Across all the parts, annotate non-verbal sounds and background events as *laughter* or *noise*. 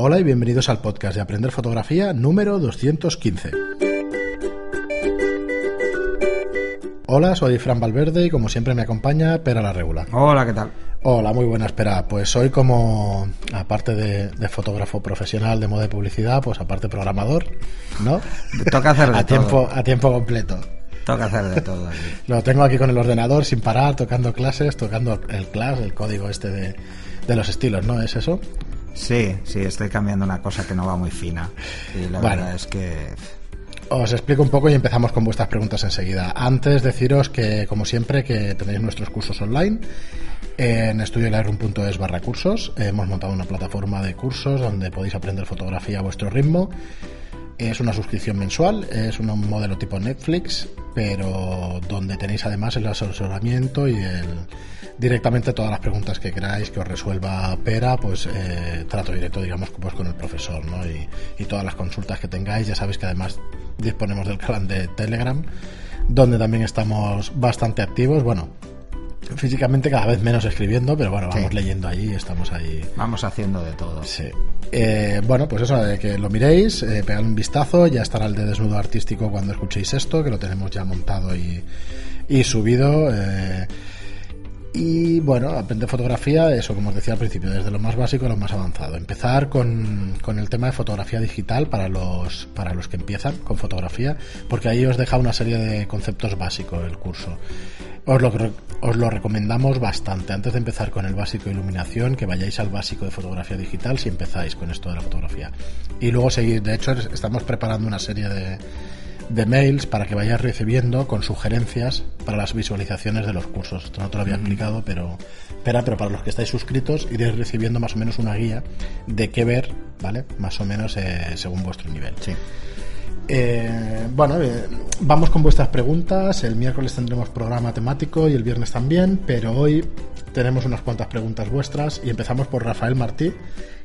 Hola y bienvenidos al podcast de Aprender Fotografía número 215. Hola, soy Fran Valverde y como siempre me acompaña Pera la Regula. Hola, ¿qué tal? Hola, muy buena espera. Pues soy como, aparte de, fotógrafo profesional de moda y publicidad, pues aparte programador, ¿no? Toca hacer de *laughs* a Tiempo, a tiempo completo. Toca hacer de todo. *laughs* Lo tengo aquí con el ordenador sin parar, tocando clases, tocando el class, el código este de, de los estilos, ¿no? ¿Es eso? Sí, sí, estoy cambiando una cosa que no va muy fina. Y la verdad es que os explico un poco y empezamos con vuestras preguntas enseguida. Antes deciros que, como siempre, que tenéis nuestros cursos online en estudiolarun.es barra cursos. Hemos montado una plataforma de cursos donde podéis aprender fotografía a vuestro ritmo. Es una suscripción mensual, es un modelo tipo Netflix, pero donde tenéis además el asesoramiento y el, directamente todas las preguntas que queráis que os resuelva Pera, pues eh, trato directo, digamos, pues con el profesor, ¿no? Y, y, todas las consultas que tengáis, ya sabéis que además disponemos del canal de Telegram, donde también estamos bastante activos. Bueno, físicamente cada vez menos escribiendo, pero bueno, vamos leyendo allí, estamos ahí. Vamos haciendo de todo. Sí. Eh, bueno, pues eso, de que lo miréis, eh, pegad un vistazo, ya estará el de desnudo artístico cuando escuchéis esto, que lo tenemos ya montado y, y subido. Eh, y bueno, aprender fotografía, eso como os decía al principio, desde lo más básico a lo más avanzado. Empezar con, con, el tema de fotografía digital para los, para los que empiezan con fotografía, porque ahí os deja una serie de conceptos básicos el curso. Os lo, os lo recomendamos bastante. Antes de empezar con el básico de iluminación, que vayáis al básico de fotografía digital si empezáis con esto de la fotografía. Y luego seguir, de hecho, estamos preparando una serie de de mails para que vayas recibiendo con sugerencias para las visualizaciones de los cursos. Esto no te lo había explicado, pero, pero, pero para los que estáis suscritos iréis recibiendo más o menos una guía de qué ver, ¿vale? Más o menos eh, según vuestro nivel. Sí. Eh, bueno, eh, vamos con vuestras preguntas. El miércoles tendremos programa temático y el viernes también, pero hoy tenemos unas cuantas preguntas vuestras y empezamos por Rafael Martí,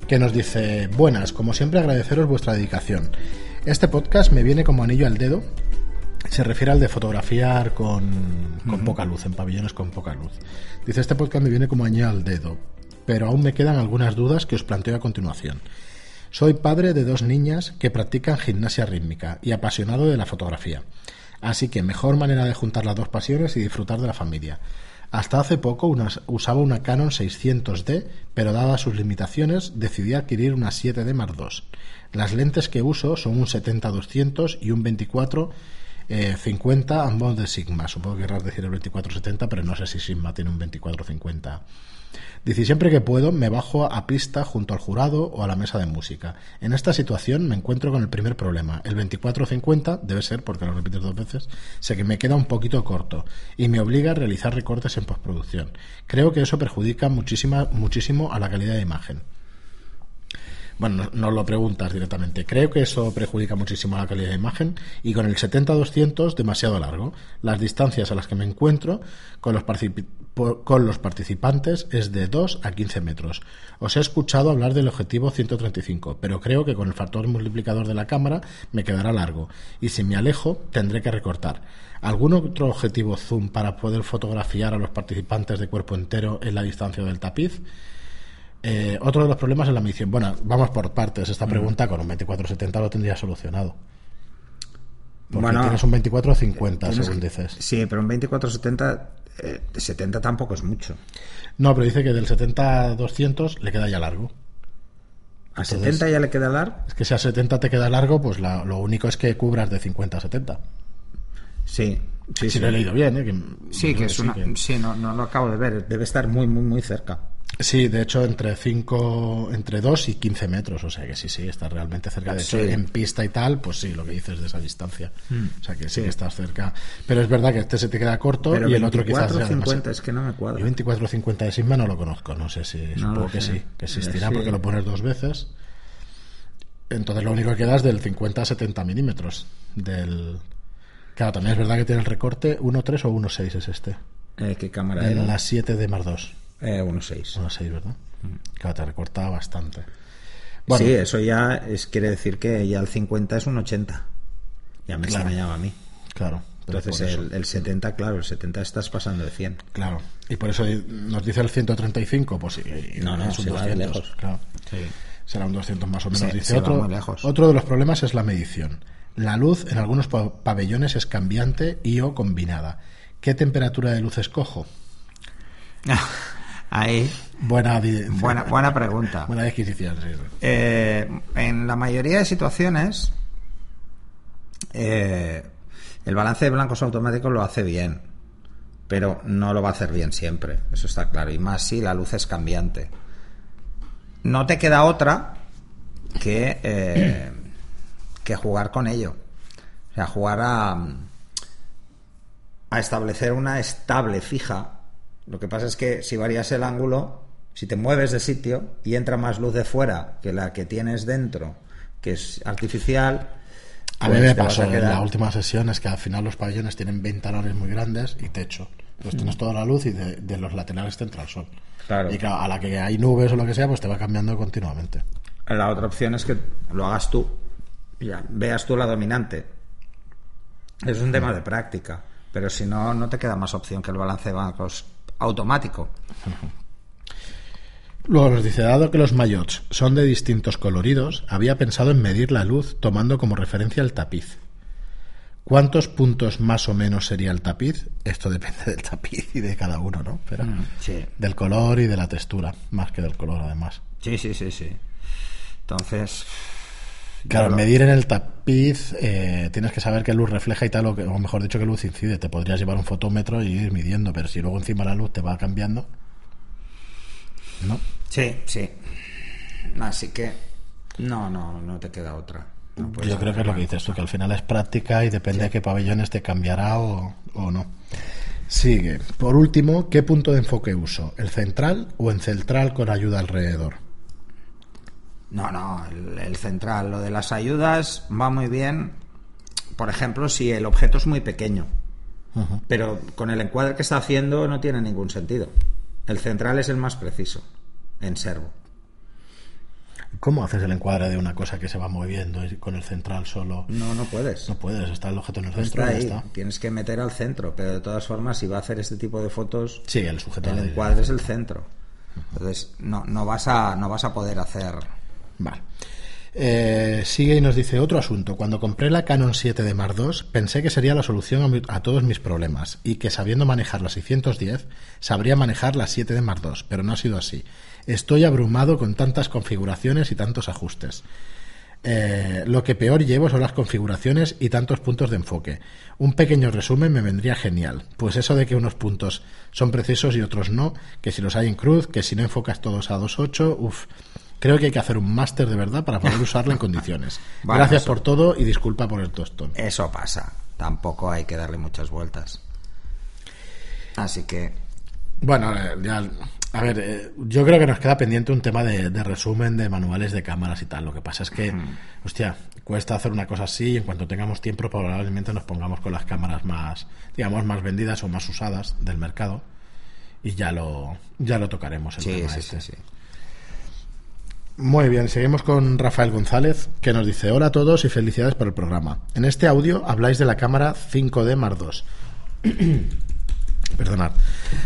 que nos dice, buenas, como siempre agradeceros vuestra dedicación. Este podcast me viene como anillo al dedo. Se refiere al de fotografiar con, poca luz, en pabellones con poca luz. Dice, este podcast me viene como anillo al dedo, pero aún me quedan algunas dudas que os planteo a continuación. Soy padre de dos niñas que practican gimnasia rítmica y apasionado de la fotografía. Así que mejor manera de juntar las dos pasiones y disfrutar de la familia. Hasta hace poco usaba una Canon 600D, pero dadas sus limitaciones decidí adquirir una 7D Mark II. Las lentes que uso son un 70-200 y un 24 50 eh, ambos de Sigma. Supongo que querrás decir el 2470, pero no sé si Sigma tiene un 2450. Dice, siempre que puedo me bajo a pista junto al jurado o a la mesa de música. En esta situación me encuentro con el primer problema. El 2450, debe ser porque lo repites dos veces, sé que me queda un poquito corto y me obliga a realizar recortes en postproducción. Creo que eso perjudica muchísima, muchísimo a la calidad de imagen. Bueno, no, lo preguntas directamente. Creo que eso perjudica muchísimo la calidad de imagen y con el 70-200 demasiado largo. Las distancias a las que me encuentro con los, con los participantes es de 2 a 15 metros. Os he escuchado hablar del objetivo 135, pero creo que con el factor multiplicador de la cámara me quedará largo y si me alejo tendré que recortar. ¿Algún otro objetivo zoom para poder fotografiar a los participantes de cuerpo entero en la distancia del tapiz? Eh, otro de los problemas es la medición. Bueno, vamos por partes. Esta pregunta con un 2470 lo tendría solucionado. Porque bueno, tienes un 2450, según dices. Sí, pero un 2470, eh, 70 tampoco es mucho. No, pero dice que del 70 a 200 le queda ya largo. ¿A 70 ya le queda largo? Es que si a 70 te queda largo, pues lo único es que cubras de 50 a 70. Sí, sí, si lo he leído bien, ¿eh? sí, que es una. Sí, no, no lo acabo de ver. Debe estar muy, muy, muy cerca. Sí, de hecho entre 5, entre 2 y 15 metros, o sea que sí, sí, estás realmente cerca. De hecho, en pista y tal, pues sí, lo que dices de esa distancia. Mm. O sea que sí, estás cerca. Pero es verdad que este se te queda corto y el otro quizás 50 es que no me cuadra. Yo 24-50 de Sigma no lo conozco, no sé si, supongo que sí, que existirá porque lo pones dos veces. Entonces lo único que queda es del 50 a 70 milímetros. Del... Claro, también es verdad que tiene el recorte 1.3 o 1.6 es este. Eh, ¿Qué cámara en La 7 de Mar 2. Eh, 1.6. 1.6, ¿verdad? Mm. Claro, te recorta bastante. sí, eso ya es, quiere decir que ya el 50 es un 80. Ya me extrañaba a mí. Claro. Entonces el, el, 70, claro, el 70 estás pasando de 100. Claro. Y por eso nos dice el 135, pues no, no, es un 200, lejos. Claro. Sí. será un 200 más o menos. Dice va otro, muy lejos. otro de los problemas es la medición. La luz en algunos pa- pabellones es cambiante y o combinada. ¿Qué temperatura de luz escojo? *laughs* Ahí, Buena, buena, *laughs* buena pregunta. buena adquisición, sí. Eh, en la mayoría de situaciones, eh, el balance de blancos automático lo hace bien, pero no lo va a hacer bien siempre, eso está claro, y más si la luz es cambiante. No te queda otra que, eh, que jugar con ello. O sea, jugar a, a establecer una estable fija. Lo que pasa es que si varías el ángulo, si te mueves de sitio y entra más luz de fuera que la que tienes dentro, que es artificial. A pues mí me vas pasó en la última sesión es que al final los pabellones tienen ventanales muy grandes y techo. Entonces tienes toda la luz y de, de los laterales te entra el sol. Claro. Y claro, a la que hay nubes o lo que sea, pues te va cambiando continuamente. La otra opción es que lo hagas tú. Ya, veas tú la dominante. Es un tema de práctica. Pero si no, no te queda más opción que el balance de bancos automático. Luego nos dice, dado que los maillots son de distintos coloridos, había pensado en medir la luz tomando como referencia el tapiz. ¿Cuántos puntos más o menos sería el tapiz? Esto depende del tapiz y de cada uno, ¿no? Pero Sí. del color y de la textura, más que del color además. Sí, sí, sí, sí. Entonces. Claro, medir en el tapiz eh, tienes que saber qué luz refleja y tal, o, que- o mejor dicho, qué luz incide. Te podrías llevar un fotómetro y ir midiendo, pero si luego encima la luz te va cambiando, ¿no? Sí, sí. Así que. No, no, no te queda otra. No Yo creo que es lo que dices tú, que al final es práctica y depende de qué pabellones te cambiará o, o no. Sigue. Por último, ¿qué punto de enfoque uso? ¿El central o en central con ayuda alrededor? No, no, el, el central. Lo de las ayudas va muy bien. Por ejemplo, si el objeto es muy pequeño. Pero con el encuadre que está haciendo no tiene ningún sentido. El central es el más preciso. En servo. ¿Cómo haces el encuadre de una cosa que se va moviendo con el central solo? No, no puedes. No puedes, está el objeto en el centro está y ahí. ya está. Tienes que meter al centro. Pero de todas formas, si va a hacer este tipo de fotos, Sí, el sujeto. el encuadre es el centro. Entonces, no, no, vas, a, no vas a poder hacer. Vale. Eh, sigue y nos dice otro asunto. Cuando compré la Canon 7 de Mark II, pensé que sería la solución a, mi- a todos mis problemas y que sabiendo manejar la 610, sabría manejar la 7 de Mark II, pero no ha sido así. Estoy abrumado con tantas configuraciones y tantos ajustes. Eh, lo que peor llevo son las configuraciones y tantos puntos de enfoque. Un pequeño resumen me vendría genial, pues eso de que unos puntos son precisos y otros no, que si los hay en cruz, que si no enfocas todos a 2.8, uff. Creo que hay que hacer un máster de verdad para poder *laughs* usarlo en condiciones. Bueno, Gracias eso- por todo y disculpa por el tostón. Eso pasa. Tampoco hay que darle muchas vueltas. Así que. Bueno, eh, ya, a ver, eh, yo creo que nos queda pendiente un tema de, de resumen de manuales de cámaras y tal. Lo que pasa es que, hostia, cuesta hacer una cosa así y en cuanto tengamos tiempo probablemente nos pongamos con las cámaras más, digamos, más vendidas o más usadas del mercado y ya lo, ya lo tocaremos. El Sí, tema sí, este. sí, sí. Muy bien, seguimos con Rafael González, que nos dice, hola a todos y felicidades por el programa. En este audio habláis de la cámara 5D Mark II. *clears throat* Perdonad.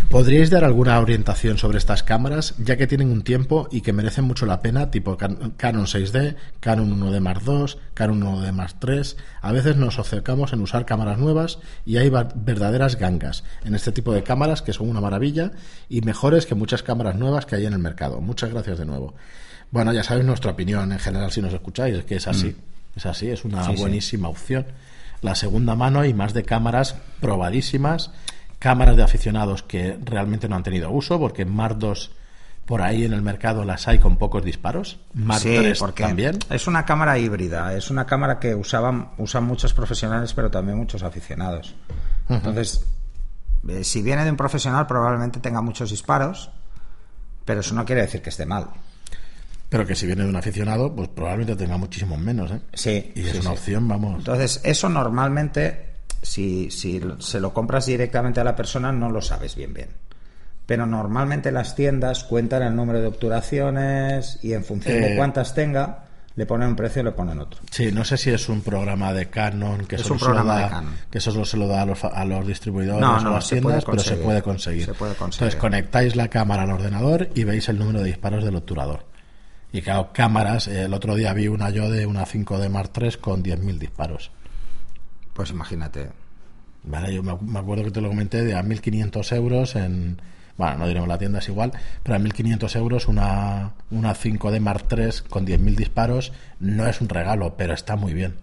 ¿Podríais dar alguna orientación sobre estas cámaras, ya que tienen un tiempo y que merecen mucho la pena, tipo Can- Canon 6D, Canon 1D Mark II, Canon 1D Mark III? A veces nos acercamos en usar cámaras nuevas y hay verdaderas gangas en este tipo de cámaras que son una maravilla y mejores que muchas cámaras nuevas que hay en el mercado. Muchas gracias de nuevo. Bueno, ya sabéis nuestra opinión en general si nos escucháis, es que es así. Es así, es una Mm. Sí. buenísima opción. La segunda mano y más de cámaras probadísimas, cámaras de aficionados que realmente no han tenido uso, porque Mark II por ahí en el mercado las hay con pocos disparos. Mark Sí, porque también. es una cámara híbrida, es una cámara que usaban, usan muchos profesionales, pero también muchos aficionados. Entonces, eh, si viene de un profesional, probablemente tenga muchos disparos, pero eso no quiere decir que esté mal. Pero que si viene de un aficionado, pues probablemente tenga muchísimos menos. ¿eh? Sí, Y sí, es una sí. opción, vamos. Entonces, eso normalmente, si, si se lo compras directamente a la persona, no lo sabes bien bien. Pero normalmente las tiendas cuentan el número de obturaciones y en función Eh, de cuántas tenga, le ponen un precio y le ponen otro. Sí, no sé si es un programa de Canon que Es solo un se lo da, de Canon. que solo se lo da a los, a los distribuidores No, o a las tiendas, pero se puede conseguir. Se puede conseguir. Entonces conectáis la cámara al ordenador y veis el número de disparos del obturador. Y claro, cámaras, eh, el otro día vi una yo de una 5D Mark III con 10.000 disparos. Pues imagínate. Vale, yo me acuerdo que te lo comenté de a 1.500 euros en... Bueno, no diremos la tienda, es igual, pero a 1.500 euros una, una 5D Mark III con 10.000 disparos no es un regalo, pero está muy bien.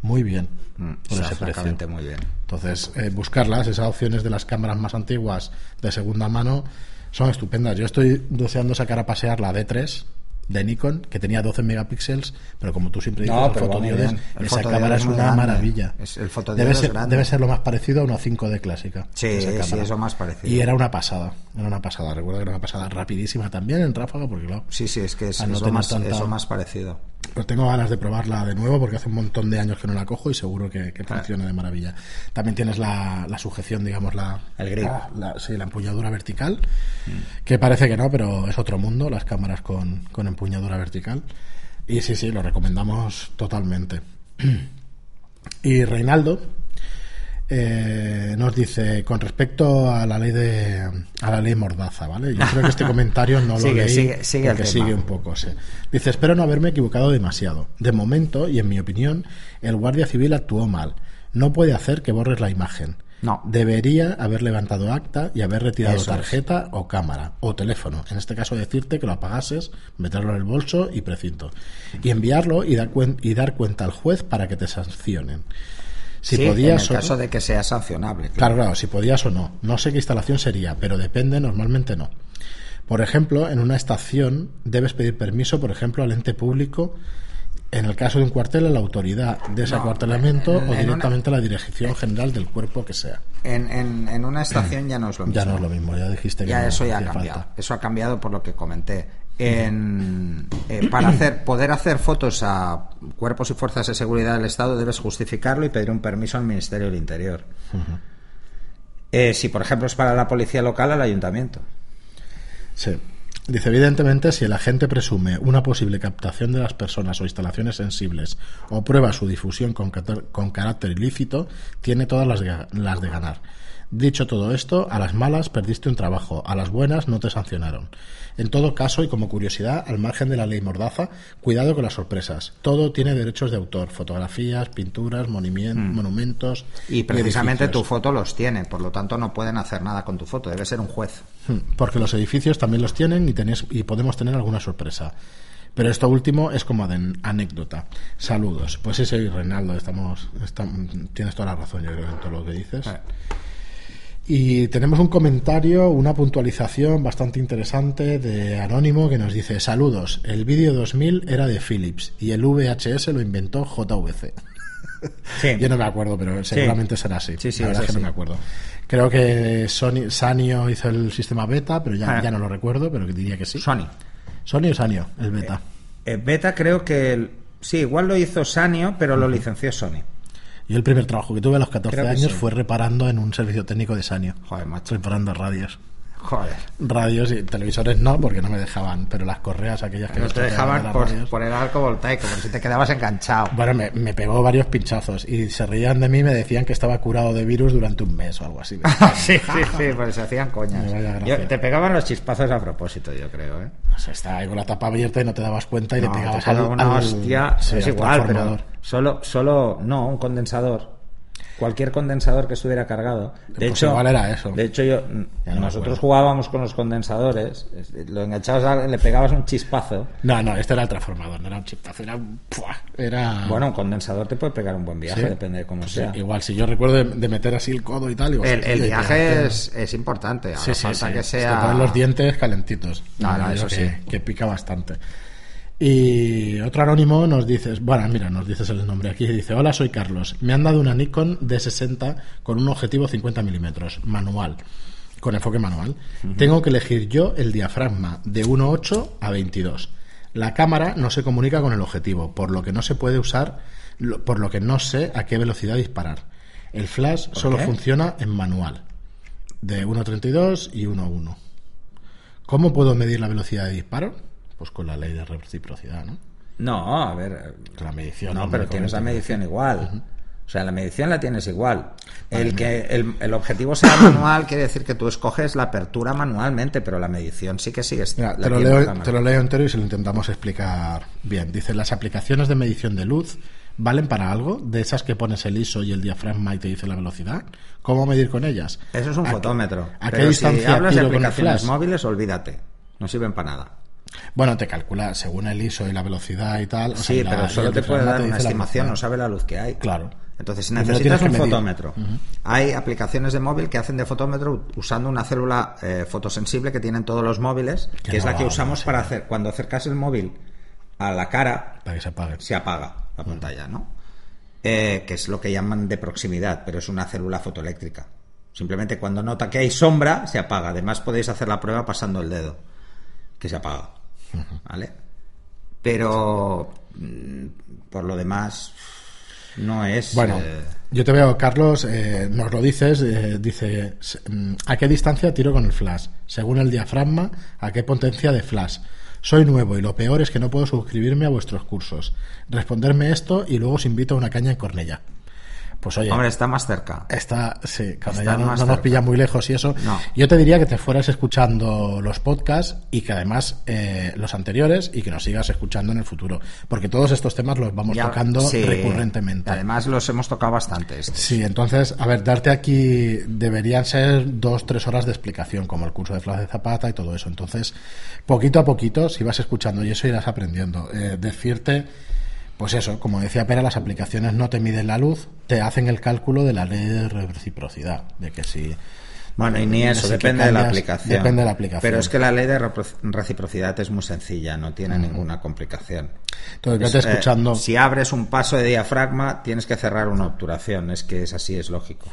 Muy bien. Mm, por ese precio. muy bien. Entonces, eh, buscarlas, esas opciones de las cámaras más antiguas de segunda mano, son estupendas. Yo estoy deseando sacar a pasear la D3 de Nikon, que tenía 12 megapíxeles, pero como tú siempre dices, No, el fotodiodes. El esa fotodiodes cámara es una grande. maravilla. Es- el debe ser, debe ser lo más parecido a una 5D clásica. Sí, sí, es lo más parecido. Y era una pasada, era una pasada. Recuerdo que era una pasada rapidísima también en ráfaga, porque claro, Sí, sí, es que es, Al no es lo, tener más, tanta- es lo más parecido. Pues tengo ganas de probarla de nuevo porque hace un montón de años que no la cojo y seguro que, que funciona de maravilla. También tienes la, la sujeción, digamos, la, El grip. la, la- sí, la empuñadura vertical, que parece que no, pero es otro mundo, las cámaras con, con empuñadura vertical. Y sí, sí, lo recomendamos totalmente. *clears throat* Y Reinaldo eh, nos dice con respecto a la ley de a la ley Mordaza, ¿vale? Yo creo que este *laughs* comentario no lo Sigue, leí sigue, sigue porque sigue un poco, sí. Dice, espero no haberme equivocado demasiado. De momento, y en mi opinión, el guardia civil actuó mal. No puede hacer que borres la imagen. No. Debería haber levantado acta y haber retirado Eso es. tarjeta o cámara o teléfono. En este caso, decirte que lo apagases, meterlo en el bolso y precinto. Y enviarlo y dar, cuen- y dar cuenta al juez para que te sancionen. Si Sí, podías en el caso de que sea sancionable. Claro, claro, si podías o no. No sé qué instalación sería, pero depende, normalmente no. Por ejemplo, en una estación debes pedir permiso, por ejemplo, al ente público, en el caso de un cuartel, a la autoridad de ese No, acuartelamiento en- o en directamente a la dirección general del cuerpo que sea. En, en, en una estación ya no es lo mismo. Ya no es lo mismo, ya dijiste que Ya no eso ya ha cambiado. falta. Eso ha cambiado por lo que comenté. En, eh, para hacer, poder hacer fotos a cuerpos y fuerzas de seguridad del Estado debes justificarlo y pedir un permiso al Ministerio del Interior. Eh, si, por ejemplo, es para la policía local, al ayuntamiento. Sí. Dice, evidentemente, si el agente presume una posible captación de las personas o instalaciones sensibles o prueba su difusión con, carácter ilícito, tiene todas las, las de ganar. Dicho todo esto, a las malas perdiste un trabajo, a las buenas no te sancionaron. En todo caso, y como curiosidad, al margen de la ley Mordaza, cuidado con las sorpresas. Todo tiene derechos de autor, fotografías, pinturas, monumien- monumentos. Mm. Y precisamente tu foto los tiene, por lo tanto no pueden hacer nada con tu foto, debe ser un juez. Hmm, Porque los edificios también los tienen y, tenéis, y podemos tener alguna sorpresa. Pero esto último es como de anécdota. Saludos. Pues sí, sí, Reinaldo, estamos, estam- tienes toda la razón, yo creo, en todo lo que dices. Eh. Y tenemos un comentario, una puntualización bastante interesante de Anónimo que nos dice: Saludos, el vídeo 2000 era de Philips y el VHS lo inventó JVC. *laughs* Sí. Yo no me acuerdo, pero seguramente será así. Sí, sí, la verdad es que no me acuerdo. Creo que Sony, Sanio hizo el sistema beta, pero ya, Ah. ya no lo recuerdo, pero que diría que sí. Sony. Sony o Sanio, el beta. Eh, Beta creo que... el- Sí, igual lo hizo Sanio, pero lo licenció Sony. Yo el primer trabajo que tuve a los 14 Creo que años sí. fue reparando en un servicio técnico de Sanio. Joder, macho. Reparando radios. Joder. Radios y televisores no, porque no me dejaban, pero las correas aquellas que No te de dejaban por, radios. por el arco voltaico, por si te quedabas enganchado. Bueno, me, me pegó varios pinchazos y se reían de mí y me decían que estaba curado de virus durante un mes o algo así. *laughs* sí, sí, sí, pues se hacían coñas. Yo- te pegaban los chispazos a propósito, yo creo, ¿eh? O sea, estaba ahí con la tapa abierta y no te dabas cuenta y No, le te pegabas pegaba al, una al- hostia, sí, es al igual, pero solo, solo, no, un condensador. Cualquier condensador que estuviera cargado. De Pues hecho, igual era eso. De hecho, yo, no nosotros jugábamos con los condensadores, es- lo enganchabas, le pegabas un chispazo. No, no, este era el transformador, no era un chipazo, era un... ¡pua! Era... Bueno, un condensador te puede pegar un buen viaje. Sí. depende de cómo sea. igual, si yo recuerdo de, de meter así el codo y tal... digo, El, hostia, el y viaje es, es importante, ahora Sí, sí, falta sí, que es sea... te ponen los dientes calentitos. No, no, eso que, sí. Que pica bastante. Y otro anónimo nos dices, bueno, mira, nos dices el nombre aquí, dice, hola, soy Carlos. Me han dado una Nikon D60 con un objetivo 50 milímetros, manual, con enfoque manual. Tengo que elegir yo el diafragma de 1.8 a 22. La cámara no se comunica con el objetivo, por lo que no se puede usar, por lo que no sé a qué velocidad disparar. El flash solo qué? funciona en manual, de 1.32 y 1.1. ¿Cómo puedo medir la velocidad de disparo? Pues con la ley de reciprocidad, ¿no? No, a ver... La medición. No, pero tienes la medición igual. O sea, la medición la tienes igual. El que el, el objetivo sea *coughs* manual quiere decir que tú escoges la apertura manualmente, pero la medición sí que sigues. Mira, te, lo leo, te lo leo entero y se lo intentamos explicar bien. Dice, las aplicaciones de medición de luz valen para algo, de esas que pones el ISO y el diafragma y te dice la velocidad. ¿Cómo medir con ellas? Eso es un ¿A qué- fotómetro. ¿A qué pero distancia si hablas de aplicaciones flash? móviles, olvídate. No sirven para nada. Bueno, te calcula según el ISO y la velocidad y tal. o Sí, pero solo te puede dar te una estimación, no sabe la luz que hay. Claro. Entonces, si necesitas un fotómetro, hay aplicaciones de móvil que hacen de fotómetro usando una célula eh, fotosensible que tienen todos los móviles, que, Que es no la que usamos sí. para hacer cuando acercas el móvil a la cara, Para que se apague. se apaga la pantalla, ¿no? Eh, que es lo que llaman de proximidad, pero es una célula fotoeléctrica. Simplemente cuando nota que hay sombra, se apaga. Además, podéis hacer la prueba pasando el dedo, que se apaga. ¿Vale? Pero mm, por lo demás, no es. Bueno, eh, yo te veo, Carlos, eh, nos lo dices, eh, dice, mm, ¿a qué distancia tiro con el flash? Según el diafragma, ¿a qué potencia de flash? Soy nuevo y lo peor es que no puedo suscribirme a vuestros cursos. Responderme esto y luego os invito a una caña en Cornella. Pues oye, hombre, está más cerca. Está, sí, cuando Está ya no, nos pilla muy lejos y eso. No. Yo te diría que te fueras escuchando los podcasts y que además eh, los anteriores y que nos sigas escuchando en el futuro. Porque todos estos temas los vamos Ya- tocando sí. recurrentemente. Además, los hemos tocado bastante. estos. Sí, entonces, a ver, darte aquí deberían ser dos, tres horas de explicación, como el curso de Flas de Zapata y todo eso. Entonces, poquito a poquito, si vas escuchando y eso irás aprendiendo. Eh, decirte, pues eso, como decía Pera, las aplicaciones no te miden la luz, te hacen el cálculo de la ley de reciprocidad, de que si... Bueno, y ni eso, depende de la aplicación. depende de la aplicación. Pero es que la ley de reciprocidad es muy sencilla, no tiene ninguna complicación. Entonces, Es, eh, escuchando... si abres un paso de diafragma, tienes que cerrar una obturación. Es que es así, es lógico.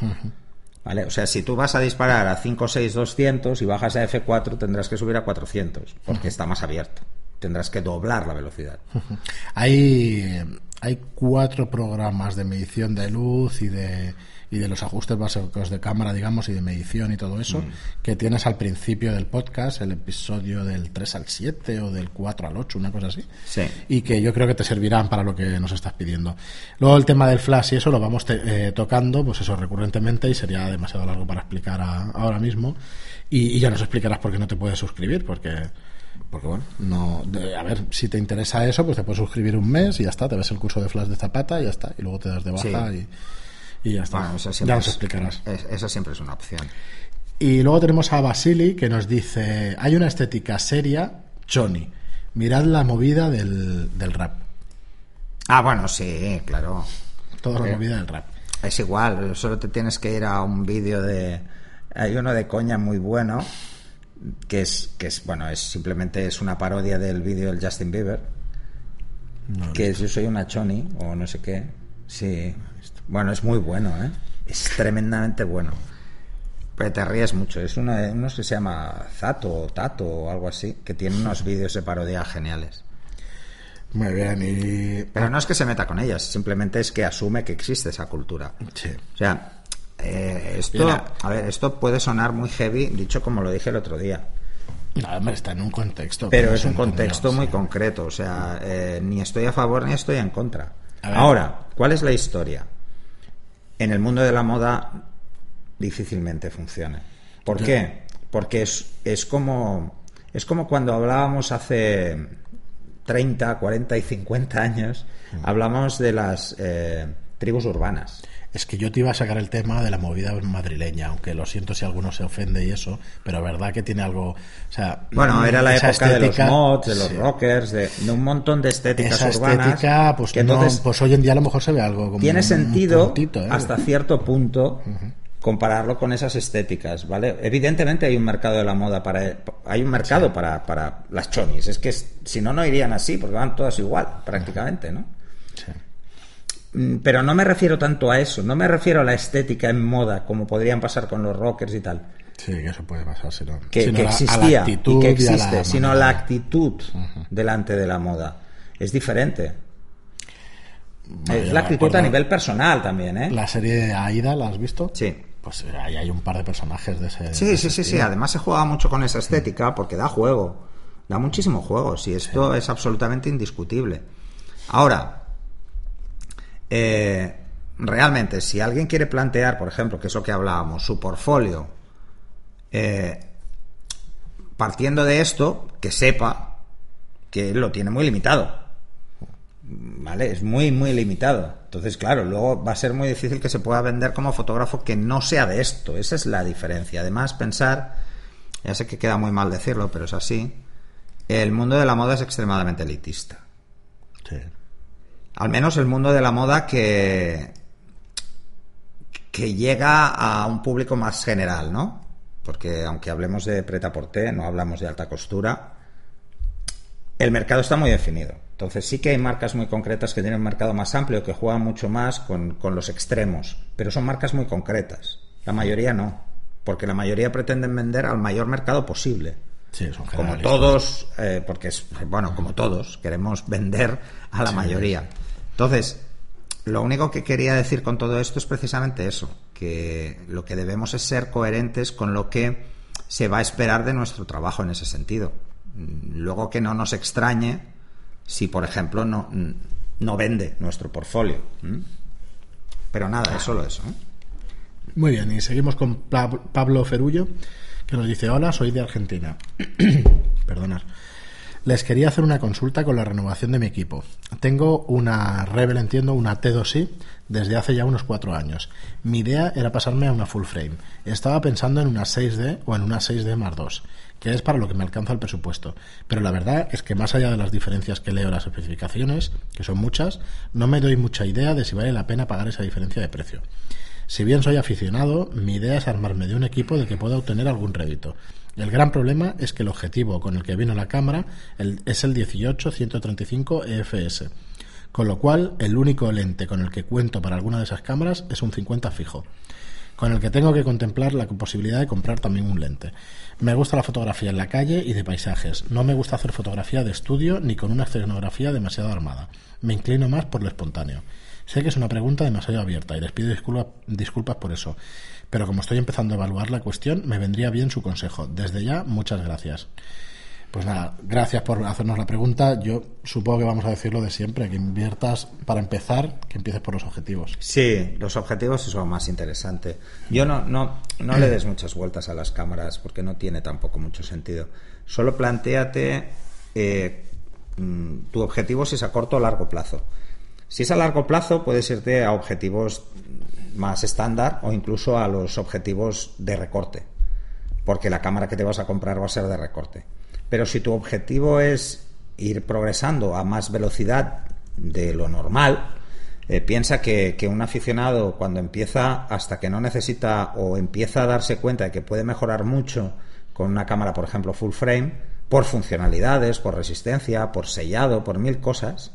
¿Vale? O sea, si tú vas a disparar a 5, 6, 200 y bajas a F4, tendrás que subir a 400, porque está más abierto. Tendrás que doblar la velocidad. *laughs* Hay, hay cuatro programas de medición de luz y de, y de los ajustes básicos de cámara, digamos, y de medición y todo eso, que tienes al principio del podcast, el episodio del 3 al 7 o del 4 al 8, una cosa así. Sí. Y que yo creo que te servirán para lo que nos estás pidiendo. Luego el tema del flash y eso lo vamos te- eh, tocando, pues eso, recurrentemente y sería demasiado largo para explicar a- ahora mismo. Y, y ya nos explicarás por qué no te puedes suscribir, porque porque bueno, no, de- a ver, si te interesa eso, pues te puedes suscribir un mes y ya está, te ves el curso de Flash de Zapata y ya está, y luego te das de baja Sí. y, y ya está. Bueno, eso ya nos es- explicarás. es- esa siempre es una opción. Y luego tenemos a Basili que nos dice, hay una estética seria, Choni, mirad la movida del, del rap, Ah, bueno, sí, claro. toda la Sí. movida del rap. Es igual, solo te tienes que ir a un vídeo de... Hay uno de coña muy bueno, que es, que es bueno, es simplemente es una parodia del vídeo del Justin Bieber, No, que es Yo soy una choni, o no sé qué. Sí, bueno, es muy bueno, ¿eh? Es tremendamente bueno. Pero te ríes mucho. Es uno, de- uno que se llama Zato o Tato o algo así, que tiene *laughs* unos vídeos de parodia geniales. Muy bien, y... Pero no es que se meta con ellas, simplemente es que asume que existe esa cultura. Sí. O sea, eh, esto, Mira. a ver, esto puede sonar muy heavy, dicho como lo dije el otro día, No, hombre, está en un contexto. pero es un contexto muy sí. concreto. O sea, eh, ni estoy a favor ni estoy en contra. Ahora, ¿cuál es la historia? En el mundo de la moda difícilmente funciona. ¿Por Yo- qué? Porque es, es como es como cuando hablábamos hace 30, 40 y 50 años, Mm. hablamos de las eh, tribus urbanas. Es que yo te iba a sacar el tema de la movida madrileña, aunque lo siento si alguno se ofende y eso, pero verdad que tiene algo, o sea, Bueno, era la época de los mods, de los sí. rockers, de, de un montón de estéticas Esa urbanas. estética, pues, que no- entonces pues hoy en día a lo mejor se ve algo como tiene un sentido puntito, ¿eh? hasta cierto punto compararlo con esas estéticas, ¿vale? Evidentemente hay un mercado de la moda para hay un mercado para, para las chonis, es que si no no irían así porque van todas igual prácticamente, ¿no? Sí. Mm, Pero no me refiero tanto a eso, no me refiero a la estética en moda como podrían pasar con los rockers y tal. Sí, que eso puede pasar, sino, que, sino que la- a la existía actitud y que la existe, sino la actitud delante de la moda. Es diferente. Bueno, es la actitud a nivel personal también, ¿eh? La serie de Aida, ¿la has visto? Sí. Pues eh, ahí hay un par de personajes de ese. de Sí, ese sí, sí, sí. Además se juega mucho con esa estética porque da juego. Da muchísimo juego. Si esto es absolutamente indiscutible. Ahora, eh, realmente, si alguien quiere plantear, por ejemplo, que es lo que hablábamos, su portfolio, eh, partiendo de esto, que sepa que lo tiene muy limitado. ¿Vale? Es muy, muy limitado. Entonces, claro, luego va a ser muy difícil que se pueda vender como fotógrafo que no sea de esto. Esa es la diferencia. Además, pensar, ya sé que queda muy mal decirlo, pero es así, el mundo de la moda es extremadamente elitista. Sí. Al menos el mundo de la moda que, que llega a un público más general, ¿no? Porque aunque hablemos de preta porté, no hablamos de alta costura, el mercado está muy definido. Entonces sí que hay marcas muy concretas que tienen un mercado más amplio, que juegan mucho más con, con los extremos, pero son marcas muy concretas. La mayoría no, porque la mayoría pretenden vender al mayor mercado posible. Sí, son Como todos, eh, porque es, bueno, como todos, queremos vender a la mayoría. Entonces, lo único que quería decir con todo esto es precisamente eso, que lo que debemos es ser coherentes con lo que se va a esperar de nuestro trabajo en ese sentido. Mm, Luego que no nos extrañe si, por ejemplo, no, mm, vende nuestro portfolio. Pero nada, es solo eso. ¿eh? Muy bien, y seguimos con Pa- Pablo Ferullo, que nos dice, hola, soy de Argentina. *clears throat* Perdonad. Les quería hacer una consulta con la renovación de mi equipo. Tengo una Rebel, entiendo, una T2i desde hace ya unos cuatro años. Mi idea era pasarme a una full frame. Estaba pensando en una 6D o en una 6D más 2, que es para lo que me alcanza el presupuesto. Pero la verdad es que más allá de las diferencias que leo en las especificaciones, que son muchas, no me doy mucha idea de si vale la pena pagar esa diferencia de precio. Si bien soy aficionado, mi idea es armarme de un equipo del que pueda obtener algún rédito. El gran problema es que el objetivo con el que vino la cámara es el 18-135 EFS, con lo cual el único lente con el que cuento para alguna de esas cámaras es un 50 fijo, con el que tengo que contemplar la posibilidad de comprar también un lente. Me gusta la fotografía en la calle y de paisajes. No me gusta hacer fotografía de estudio ni con una escenografía demasiado armada. Me inclino más por lo espontáneo. Sé que es una pregunta demasiado abierta y les pido disculpa- disculpas por eso, pero como estoy empezando a evaluar la cuestión, me vendría bien su consejo. Desde ya, muchas gracias. Pues nada, gracias por hacernos la pregunta. Yo supongo que vamos a decir lo de siempre, que inviertas para empezar, que empieces por los objetivos. Sí, los objetivos es lo más interesante. Yo no, no, no le des muchas vueltas a las cámaras porque no tiene tampoco mucho sentido. Solo planteate eh, mm, tu objetivo si es a corto o largo plazo. Si es a largo plazo, puedes irte a objetivos más estándar o incluso a los objetivos de recorte, porque la cámara que te vas a comprar va a ser de recorte. Pero si tu objetivo es ir progresando a más velocidad de lo normal, eh, piensa que, que un aficionado cuando empieza hasta que no necesita o empieza a darse cuenta de que puede mejorar mucho con una cámara, por ejemplo, full frame, por funcionalidades, por resistencia, por sellado, por mil cosas,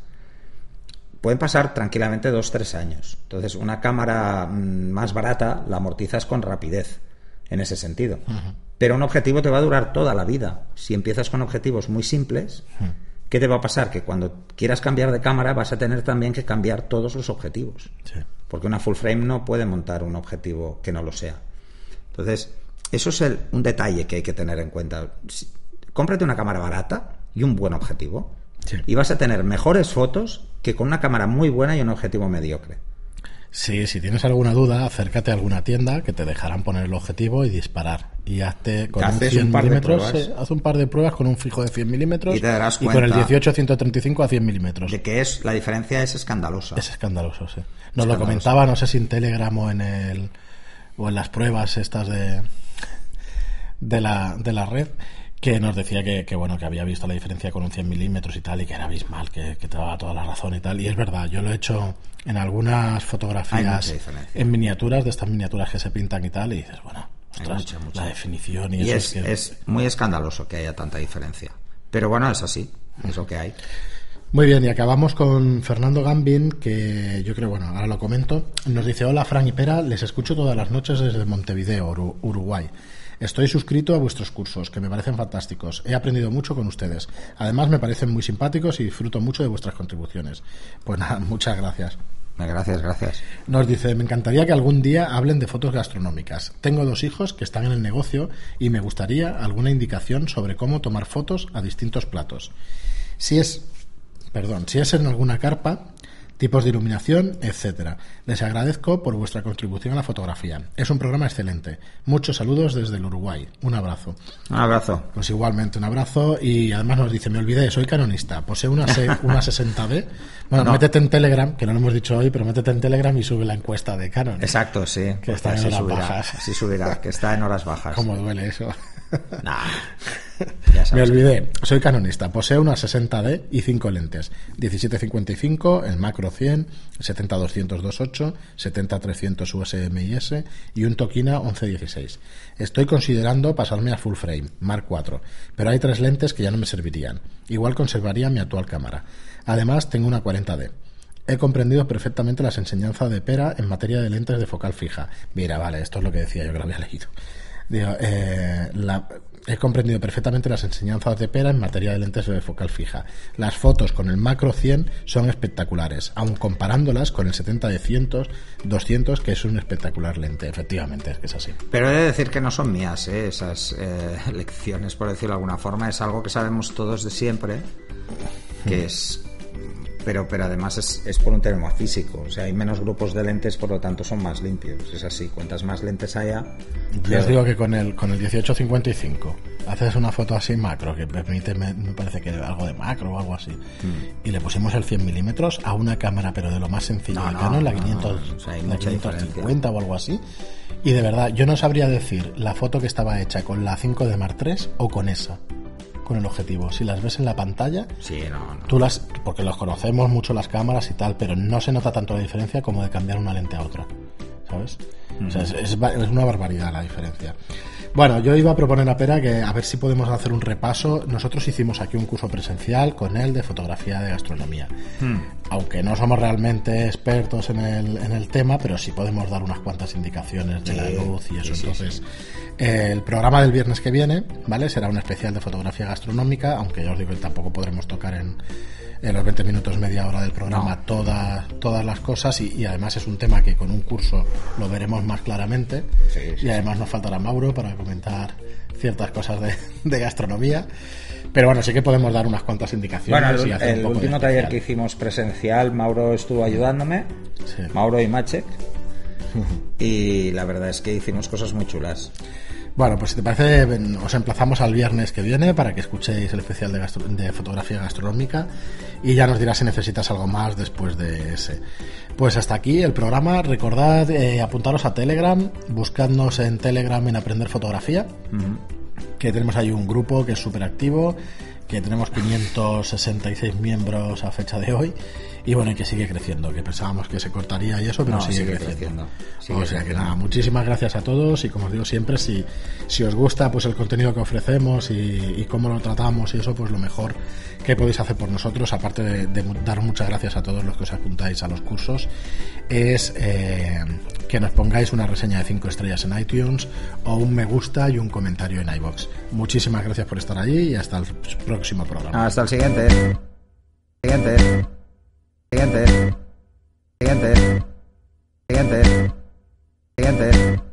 pueden pasar tranquilamente dos, tres años. Entonces, una cámara mm, más barata la amortizas con rapidez, en ese sentido. Pero un objetivo te va a durar toda la vida. Si empiezas con objetivos muy simples, ¿qué te va a pasar? Que cuando quieras cambiar de cámara vas a tener también que cambiar todos los objetivos. Sí. Porque una full frame no puede montar un objetivo que no lo sea. Entonces, eso es el- un detalle que hay que tener en cuenta. Si- cómprate una cámara barata y un buen objetivo. Sí. Y vas a tener mejores fotos que con una cámara muy buena y un objetivo mediocre. Sí, si tienes alguna duda, acércate a alguna tienda que te dejarán poner el objetivo y disparar. Y hazte con un haces 100 un par de milímetros, pruebas. eh, haz un par de pruebas con un fijo de 100 milímetros Y te darás y con el cuenta 18-135 a 100 milímetros. De que es, la diferencia es escandalosa. Es escandaloso, sí. Nos lo comentaba, no sé si en Telegram o en el o en las pruebas estas de de la, de la red que nos decía que, que, bueno que había visto la diferencia con un 100 milímetros y tal y que era abismal, que, que te daba toda la razón y tal. Y es verdad, yo lo he hecho en algunas fotografías en miniaturas, de estas miniaturas que se pintan y tal, y dices, bueno, ostras, mucha, mucha. la definición y, y eso es, es, que... es muy escandaloso que haya tanta diferencia. Pero bueno, es así. Es lo que hay. Muy bien, y acabamos con Fernando Gambin, que yo creo, bueno, ahora lo comento. Nos dice, hola Fran y Pera, les escucho todas las noches desde Montevideo, Uru- Uruguay. Estoy suscrito a vuestros cursos, que me parecen fantásticos. He aprendido mucho con ustedes. Además, me parecen muy simpáticos y disfruto mucho de vuestras contribuciones. Pues nada, *laughs* muchas gracias. Gracias, gracias. Nos dice, me encantaría que algún día hablen de fotos gastronómicas. Tengo dos hijos que están en el negocio y me gustaría alguna indicación sobre cómo tomar fotos a distintos platos. Si es, perdón, si es en alguna carpa, tipos de iluminación, etcétera. Les agradezco por vuestra contribución a la fotografía. Es un programa excelente. Muchos saludos desde el Uruguay. Un abrazo. Un abrazo. Pues igualmente un abrazo y además nos dice, me olvidé, soy canonista, posee una, *laughs* una 60D. Bueno, métete en Telegram, que no lo hemos dicho hoy, pero métete en Telegram y sube la encuesta de Canon. Exacto, sí. Que está en horas bajas. Sí subirá, que está en horas bajas. *laughs* ¿Cómo duele eso? Nah. *laughs* Me olvidé, soy canonista, poseo una 60D y 5 lentes, 1755, el macro 100, 70-200-28, 70-300 USMIS y un Tokina 1116. Estoy considerando pasarme a full frame, Mark 4, pero hay tres lentes que ya no me servirían. Igual conservaría mi actual cámara. Además, tengo una 40D. He comprendido perfectamente las enseñanzas de Pera en materia de lentes de focal fija. Mira, vale, esto es lo que decía yo que lo había leído. Digo, eh, la, he comprendido perfectamente las enseñanzas de Pera en materia de lentes de focal fija. Las fotos con el macro 100 son espectaculares, aun comparándolas con el 70 de 100, 200, que es un espectacular lente. Efectivamente, es que es así. Pero he de decir que no son mías ¿eh? esas eh, *laughs* lecciones, por decirlo de alguna forma. Es algo que sabemos todos de siempre, que es pero, pero además es, es, por un tema físico. O sea, hay menos grupos de lentes, por lo tanto son más limpios. Es así, cuantas más lentes haya. Yo os digo que con el, con el 1855 haces una foto así macro, que permite, me, me parece que algo de macro o algo así, mm. y le pusimos el 100 milímetros a una cámara, pero de lo más sencillo no, de no, Canon, la, no, 500, o sea, hay la mucha 550 o algo así. Y de verdad, yo no sabría decir la foto que estaba hecha con la 5 de Mark III o con esa con el objetivo. Si las ves en la pantalla, Sí, no, no. tú las, porque los conocemos mucho las cámaras y tal, pero no se nota tanto la diferencia como de cambiar una lente a otra, ¿sabes? O sea, es, es es una barbaridad la diferencia. Bueno, yo iba a proponer a Pera que a ver si podemos hacer un repaso. Nosotros hicimos aquí un curso presencial con él de fotografía de gastronomía. Aunque no somos realmente expertos en el, en el tema, pero sí podemos dar unas cuantas indicaciones de Sí, la luz y eso. sí, sí, Entonces, eh, el programa del viernes que viene, ¿vale? Será un especial de fotografía gastronómica, aunque ya os digo que tampoco podremos tocar en, en los 20 minutos, media hora del programa No. todas, todas las cosas y, y además es un tema que con un curso lo veremos más claramente Sí, sí, y además nos faltará Mauro para comentar ciertas cosas de, *laughs* de gastronomía. Pero bueno, sí que podemos dar unas cuantas indicaciones. Bueno, y el, hacer un el poco último taller que hicimos presencial, Mauro estuvo ayudándome, Sí. Mauro y Machek, *laughs* y la verdad es que hicimos cosas muy chulas. Bueno, pues si te parece, os emplazamos al viernes que viene para que escuchéis el especial de, gastro- de fotografía gastronómica y ya nos dirás si necesitas algo más después de ese. Pues hasta aquí el programa. Recordad eh, apuntaros a Telegram, buscadnos en Telegram en Aprender Fotografía, que tenemos ahí un grupo que es súper activo, que tenemos 566 miembros a fecha de hoy y bueno, y que sigue creciendo, que pensábamos que se cortaría y eso, pero No, sigue, sigue creciendo. creciendo, sigue o sea que nada, muchísimas gracias a todos y como os digo siempre, si, si os gusta pues el contenido que ofrecemos y, y cómo lo tratamos y eso, pues lo mejor que podéis hacer por nosotros, aparte de, de dar muchas gracias a todos los que os apuntáis a los cursos, es eh, que nos pongáis una reseña de 5 estrellas en iTunes o un me gusta y un comentario en iBox. Muchísimas gracias por estar allí y hasta el próximo programa. Hasta el siguiente. Siguiente. Siguiente. Siguiente. Siguiente. Siguiente.